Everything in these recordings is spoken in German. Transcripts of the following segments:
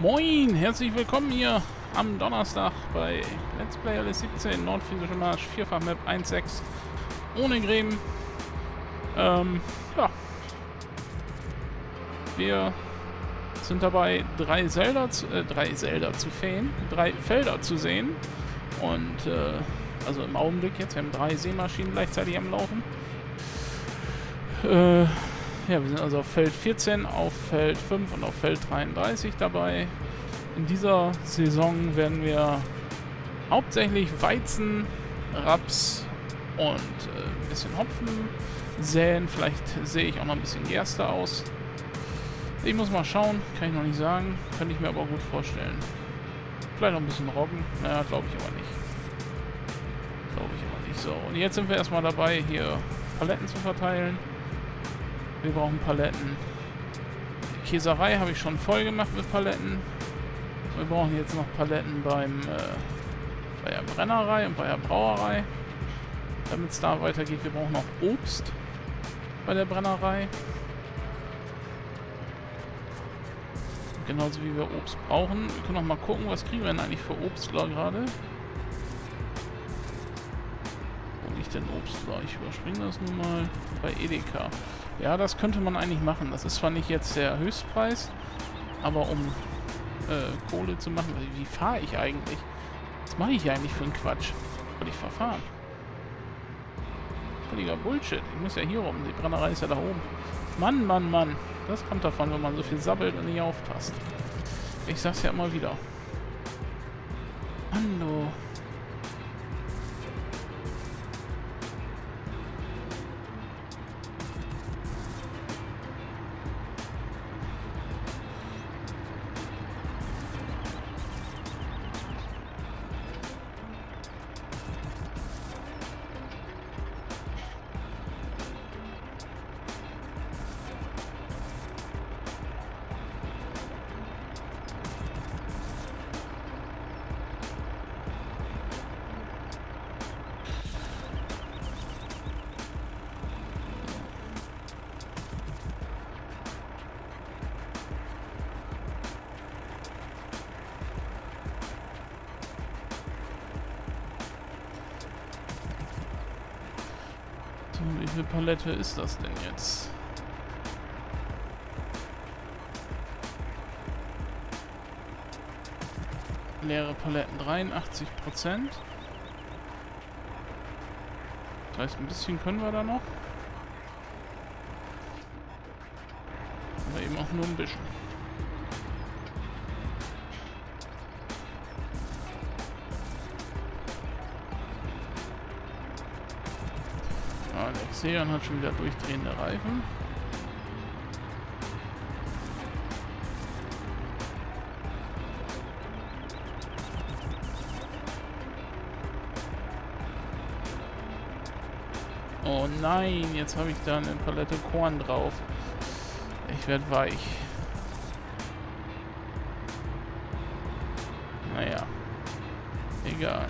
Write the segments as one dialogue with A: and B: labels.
A: Moin, herzlich willkommen hier am Donnerstag bei Let's Play LS17 Nordphysische Marsch, Vierfach Map 1.6 ohne Gräben. Ähm, ja. Wir sind dabei, drei Zelda zu, äh, drei Zelda zu fähen, drei Felder zu sehen. Und, äh, also im Augenblick jetzt, wir haben drei Seemaschinen gleichzeitig am Laufen. Äh, ja, wir sind also auf Feld 14, auf Feld 5 und auf Feld 33 dabei. In dieser Saison werden wir hauptsächlich Weizen, Raps und äh, ein bisschen Hopfen säen. Vielleicht sehe ich auch noch ein bisschen Gerste aus. Ich muss mal schauen, kann ich noch nicht sagen. Könnte ich mir aber gut vorstellen. Vielleicht noch ein bisschen Roggen. Naja, glaube ich aber nicht. Glaube ich aber nicht. So, und jetzt sind wir erstmal dabei, hier Paletten zu verteilen. Wir brauchen Paletten. Die Käserei habe ich schon voll gemacht mit Paletten. Wir brauchen jetzt noch Paletten beim äh, bei der Brennerei und bei der Brauerei. Damit es da weitergeht. Wir brauchen noch Obst bei der Brennerei. Genauso wie wir Obst brauchen. Wir können noch mal gucken, was kriegen wir denn eigentlich für Obstler gerade. Wo liegt denn Obstler? Ich überspringe das nun mal bei Edeka. Ja, das könnte man eigentlich machen. Das ist zwar nicht jetzt der Höchstpreis, aber um äh, Kohle zu machen, wie fahre ich eigentlich? Was mache ich eigentlich für einen Quatsch? Soll ich verfahren? Völliger Bullshit. Ich muss ja hier rum. Die Brennerei ist ja da oben. Mann, Mann, Mann. Das kommt davon, wenn man so viel sabbelt und nicht aufpasst. Ich sag's ja immer wieder. Hallo. Wie viel Palette ist das denn jetzt? Leere Paletten 83 Prozent. Das heißt, ein bisschen können wir da noch. Aber eben auch nur ein bisschen. Xeon hat schon wieder durchdrehende Reifen. Oh nein, jetzt habe ich da eine Palette Korn drauf. Ich werde weich. Naja. Egal.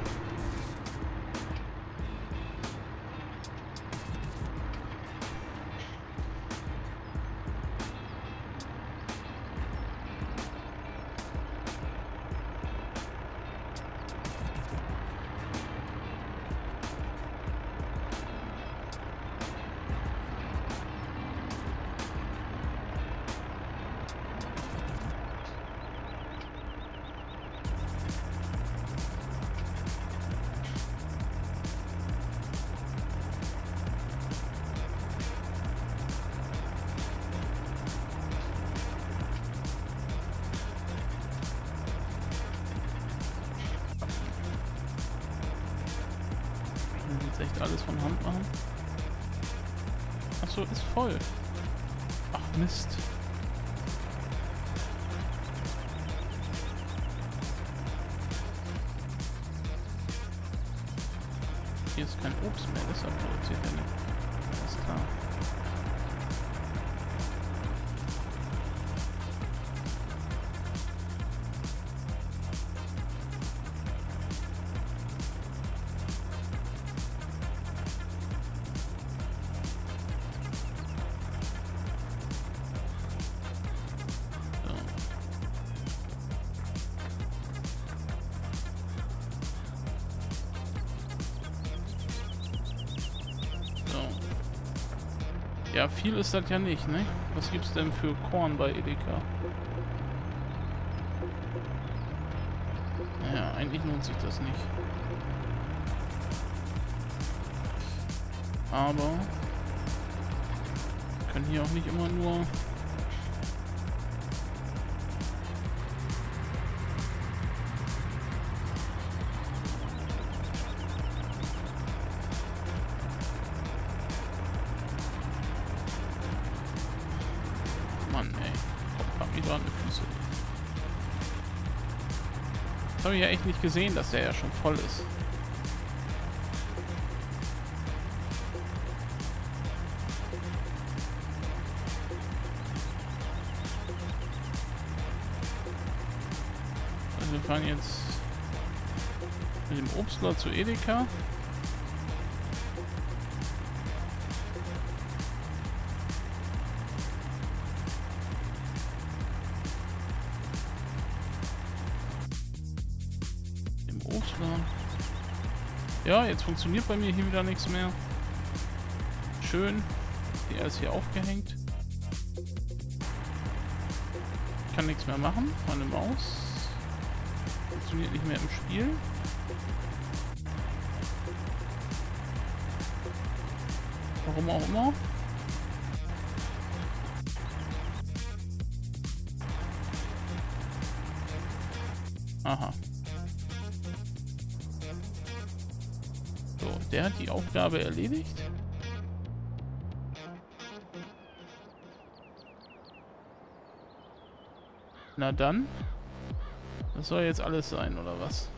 A: Alles von Hand machen? Achso, ist voll. Ach Mist. Hier ist kein Obst mehr, deshalb produziert er nicht. Ja, viel ist das ja nicht, ne? Was gibt's denn für Korn bei Edeka? Ja, eigentlich lohnt sich das nicht. Aber können hier auch nicht immer nur habe ich ja echt nicht gesehen, dass der ja schon voll ist. Also wir fahren jetzt mit dem Obstler zu Edeka. Ja, jetzt funktioniert bei mir hier wieder nichts mehr. Schön. Der ist hier aufgehängt. Ich kann nichts mehr machen. Meine Maus funktioniert nicht mehr im Spiel. Warum auch immer. Aha. Der hat die Aufgabe erledigt. Na dann. Das soll jetzt alles sein, oder was?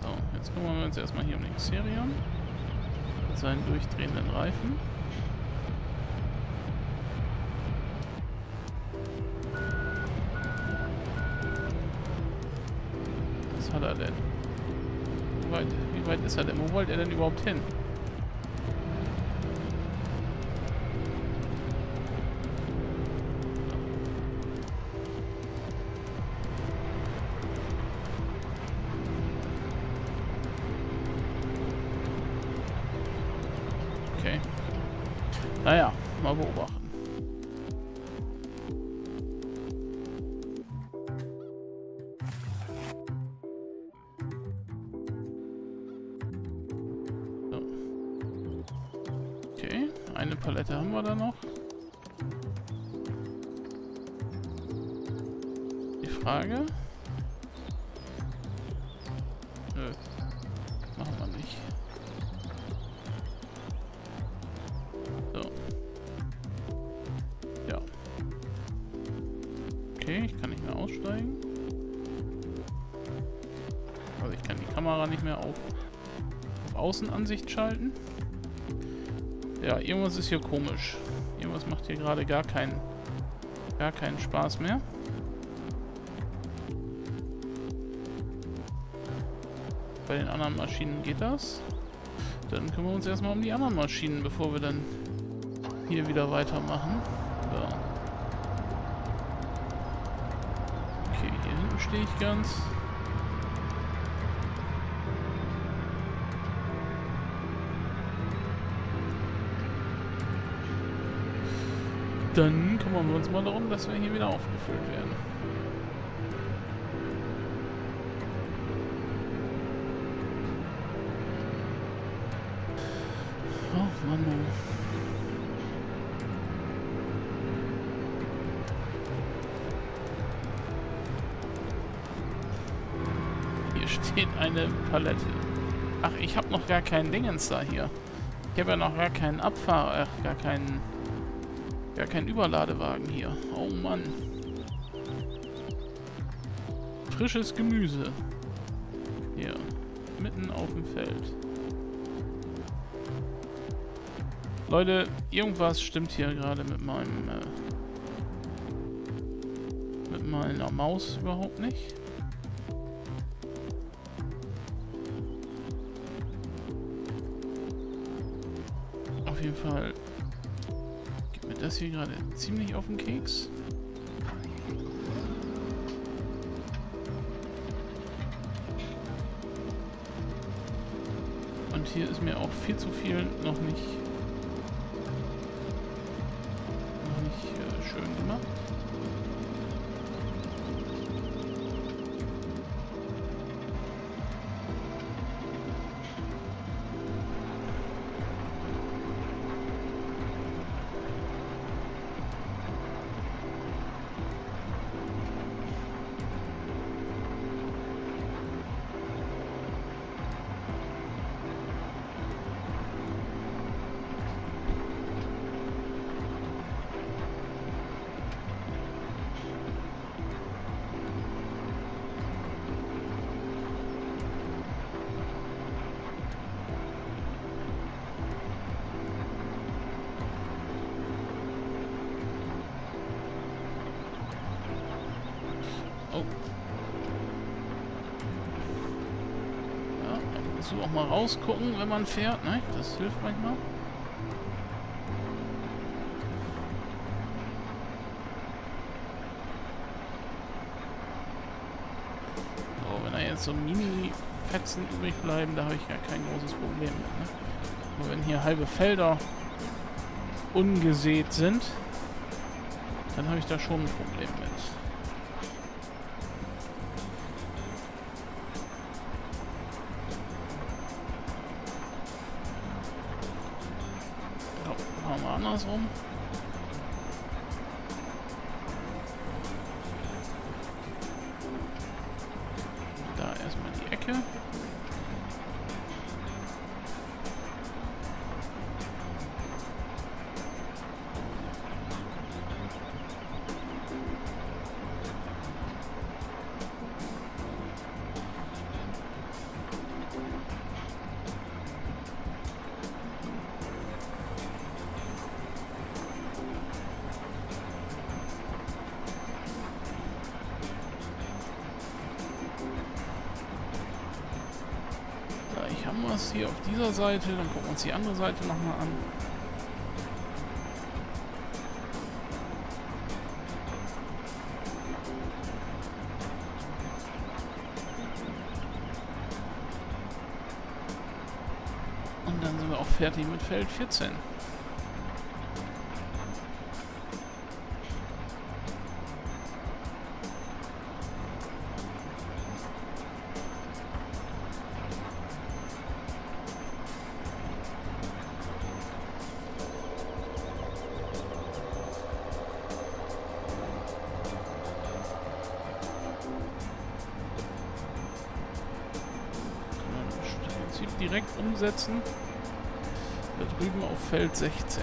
A: So, jetzt kümmern wir uns erstmal hier um den Xerion. Mit seinen durchdrehenden Reifen. Denn? Wie weit, wie weit ist er denn? Wo wollte er denn überhaupt hin? Okay. Naja, mal beobachten. Frage. Nö. Machen wir nicht. So. Ja. Okay, ich kann nicht mehr aussteigen. Also ich kann die Kamera nicht mehr auf, auf Außenansicht schalten. Ja, irgendwas ist hier komisch. Irgendwas macht hier gerade gar keinen gar keinen Spaß mehr. Bei den anderen Maschinen geht das. Dann kümmern wir uns erstmal um die anderen Maschinen, bevor wir dann hier wieder weitermachen. So. Okay, hier hinten stehe ich ganz. Dann kümmern wir uns mal darum, dass wir hier wieder aufgefüllt werden. Oh Mann. Hier steht eine Palette. Ach, ich habe noch gar keinen Dingens da hier. Ich habe ja noch gar keinen Abfahr... Ach, gar keinen... Gar keinen Überladewagen hier. Oh Mann. Frisches Gemüse. Hier. Mitten auf dem Feld. Leute, irgendwas stimmt hier gerade mit meinem... Äh, mit meiner Maus überhaupt nicht. Auf jeden Fall geht mir das hier gerade ziemlich auf den Keks. Und Und hier ist mir auch viel zu viel noch nicht, Oh. Ja, zu auch mal rausgucken, wenn man fährt, ne? Das hilft manchmal. So, wenn da jetzt so Mini-Fetzen übrig bleiben, da habe ich ja kein großes Problem mit, ne? Nur wenn hier halbe Felder ungesät sind, dann habe ich da schon ein Problem mit. Andersrum. Es hier auf dieser Seite. Dann gucken wir uns die andere Seite nochmal an. Und dann sind wir auch fertig mit Feld 14. direkt umsetzen. Da drüben auf Feld 16.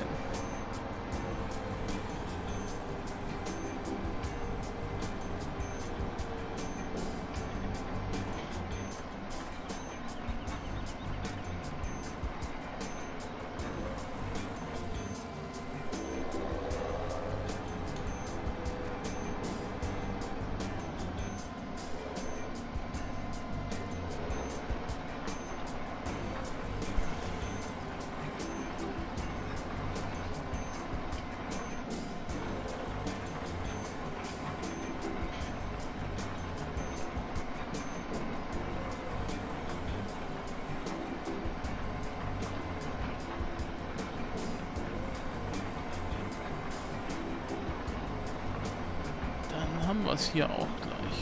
A: Es hier auch gleich.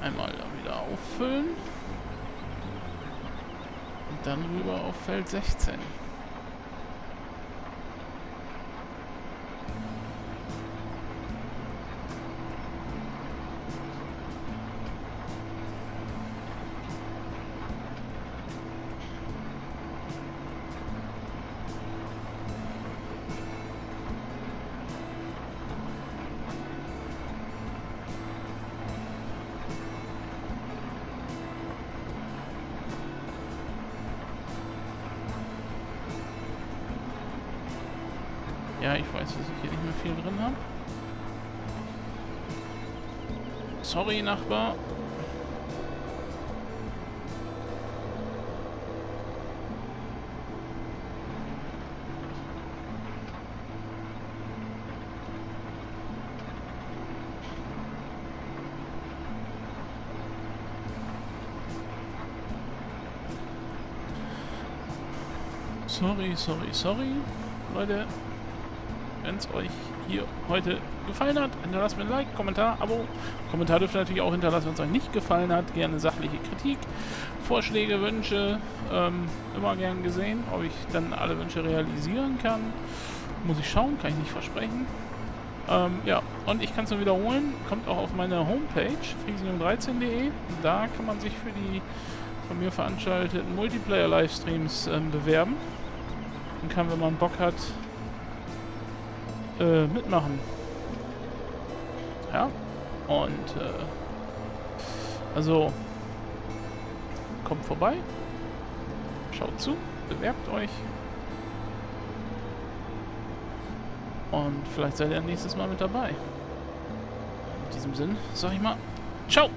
A: Einmal da wieder auffüllen. Und dann rüber auf Feld 16. Ja, ich weiß, dass ich hier nicht mehr viel drin habe. Sorry, Nachbar. Sorry, sorry, sorry. Leute, wenn es euch hier heute gefallen hat, hinterlasst mir ein Like, Kommentar, Abo. Kommentar dürft ihr natürlich auch hinterlassen, wenn es euch nicht gefallen hat. Gerne sachliche Kritik, Vorschläge, Wünsche. Ähm, immer gern gesehen. Ob ich dann alle Wünsche realisieren kann, muss ich schauen, kann ich nicht versprechen. Ähm, ja, und ich kann es nur wiederholen, kommt auch auf meine Homepage, friesium13.de. Da kann man sich für die von mir veranstalteten Multiplayer-Livestreams ähm, bewerben. Und kann, wenn man Bock hat, äh, mitmachen. Ja, und äh, also kommt vorbei, schaut zu, bewerbt euch und vielleicht seid ihr nächstes Mal mit dabei. In diesem Sinn sag ich mal, ciao!